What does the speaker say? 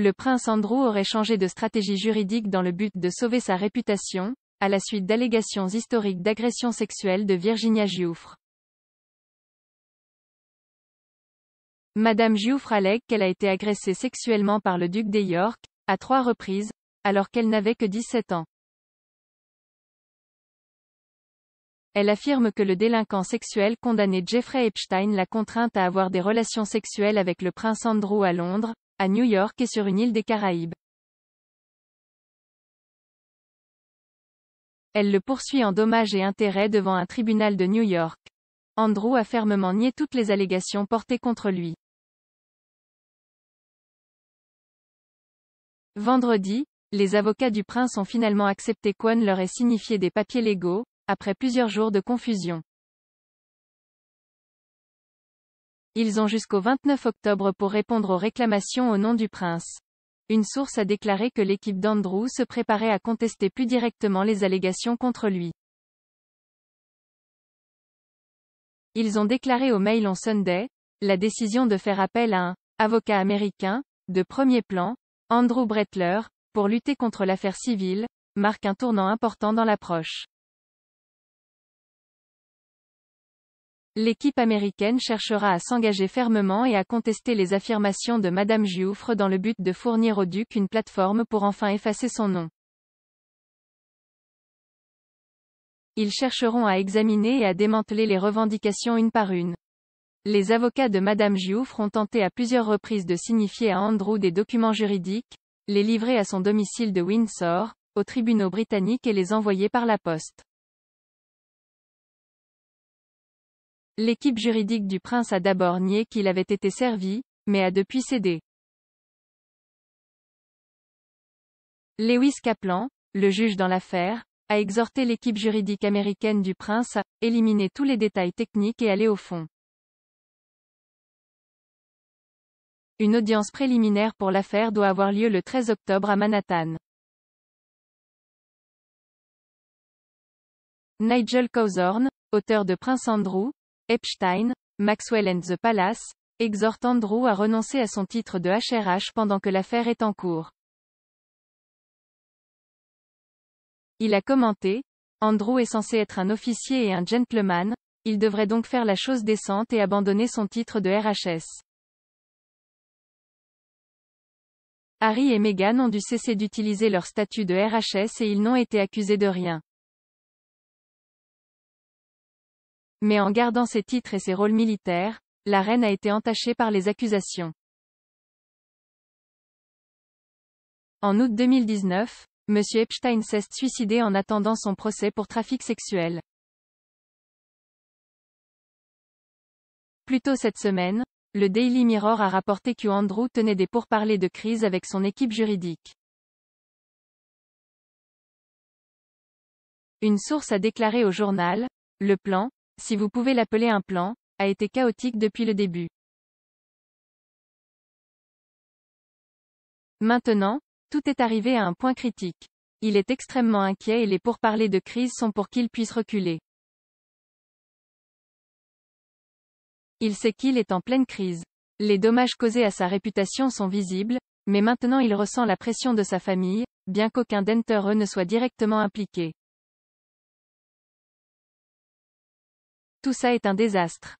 le prince Andrew aurait changé de stratégie juridique dans le but de sauver sa réputation, à la suite d'allégations historiques d'agression sexuelle de Virginia Giuffre. Madame Giuffre allègue qu'elle a été agressée sexuellement par le duc des York, à trois reprises, alors qu'elle n'avait que 17 ans. Elle affirme que le délinquant sexuel condamné Jeffrey Epstein l'a contrainte à avoir des relations sexuelles avec le prince Andrew à Londres, à New York et sur une île des Caraïbes. Elle le poursuit en dommages et intérêts devant un tribunal de New York. Andrew a fermement nié toutes les allégations portées contre lui. Vendredi, les avocats du prince ont finalement accepté qu'On leur ait signifié des papiers légaux, après plusieurs jours de confusion. Ils ont jusqu'au 29 octobre pour répondre aux réclamations au nom du prince. Une source a déclaré que l'équipe d'Andrew se préparait à contester plus directement les allégations contre lui. Ils ont déclaré au Mail on Sunday, la décision de faire appel à un avocat américain, de premier plan, Andrew Brettler, pour lutter contre l'affaire civile, marque un tournant important dans l'approche. L'équipe américaine cherchera à s'engager fermement et à contester les affirmations de Madame Giuffre dans le but de fournir au duc une plateforme pour enfin effacer son nom. Ils chercheront à examiner et à démanteler les revendications une par une. Les avocats de Madame Giuffre ont tenté à plusieurs reprises de signifier à Andrew des documents juridiques, les livrer à son domicile de Windsor, aux tribunaux britanniques et les envoyer par la poste. L'équipe juridique du prince a d'abord nié qu'il avait été servi, mais a depuis cédé. Lewis Kaplan, le juge dans l'affaire, a exhorté l'équipe juridique américaine du prince à éliminer tous les détails techniques et aller au fond. Une audience préliminaire pour l'affaire doit avoir lieu le 13 octobre à Manhattan. Nigel Cawthorne, auteur de Prince Andrew, Epstein, Maxwell and the Palace, exhorte Andrew à renoncer à son titre de HRH pendant que l'affaire est en cours. Il a commenté, Andrew est censé être un officier et un gentleman, il devrait donc faire la chose décente et abandonner son titre de RHS. Harry et Meghan ont dû cesser d'utiliser leur statut de RHS et ils n'ont été accusés de rien. Mais en gardant ses titres et ses rôles militaires, la reine a été entachée par les accusations. En août 2019, M. Epstein s'est suicidé en attendant son procès pour trafic sexuel. Plus tôt cette semaine, le Daily Mirror a rapporté que Andrew tenait des pourparlers de crise avec son équipe juridique. Une source a déclaré au journal, le plan, si vous pouvez l'appeler un plan, a été chaotique depuis le début. Maintenant, tout est arrivé à un point critique. Il est extrêmement inquiet et les pourparlers de crise sont pour qu'il puisse reculer. Il sait qu'il est en pleine crise. Les dommages causés à sa réputation sont visibles, mais maintenant il ressent la pression de sa famille, bien qu'aucun d'entre ne soit directement impliqué. Tout ça est un désastre.